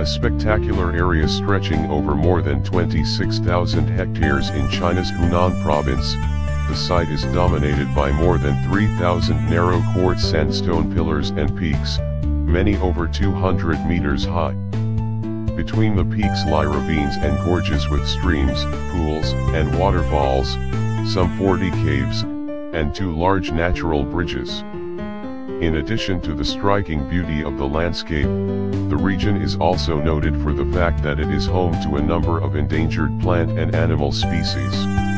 a spectacular area stretching over more than 26,000 hectares in China's Hunan province, the site is dominated by more than 3,000 narrow quartz sandstone pillars and peaks, many over 200 meters high. Between the peaks lie ravines and gorges with streams, pools, and waterfalls, some 40 caves, and two large natural bridges. In addition to the striking beauty of the landscape, the region is also noted for the fact that it is home to a number of endangered plant and animal species.